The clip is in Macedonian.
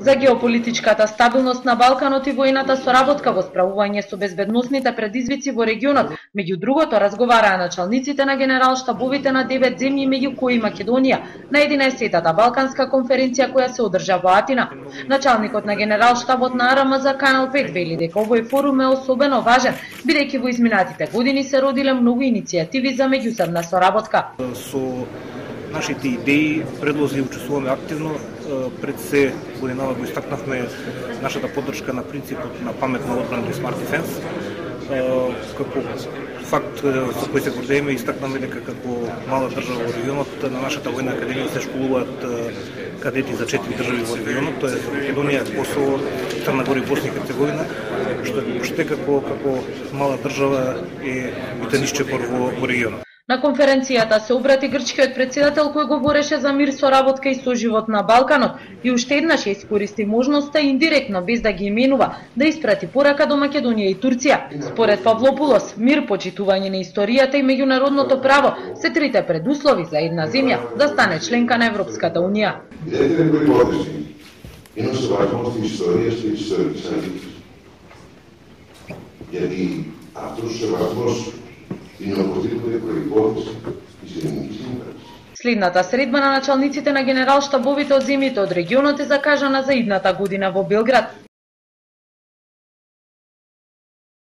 За геополитичката стабилност на Балканот и војната соработка во справување со безбедносните предизвици во регионот, меѓу другото разговараа началниците на генералштабовите на девет земји меѓу кои Македонија на 11-тата Балканска конференција која се одржа во Атина. Началникот на генералштабот на АРМ за Канал 5 вели дека овој форум е особено важен, бидејќи во изминатите години се родиле многу иницијативи за меѓусебна соработка. Со нашите идеи, предлози учествуваме активно. Пред се годинава го истакнахме нашата поддршка на принципот на паметна одбрана и Smart Defense. Како факт со кој се гордееме, истакнаме дека како мала држава во регионот на нашата војна академија се школуваат кадети за четири држави во регионот, тоа е Македонија, Косово, Црна Гора и Босна и Херцеговина, што уште како како мала држава е битен исчепор во, во регионот. На конференцијата се обрати грчкиот председател кој говореше за мир со работка и со живот на Балканот и уште еднаш ја искористи можноста индиректно без да ги именува да испрати порака до Македонија и Турција. Според Павлопулос, мир, почитување на историјата и меѓународното право се трите предуслови за една земја да стане членка на Европската унија. Важност. Јади, и на возителите и Следната средба на началниците на генералштабовите од земите од регионот е закажана за идната година во Белград.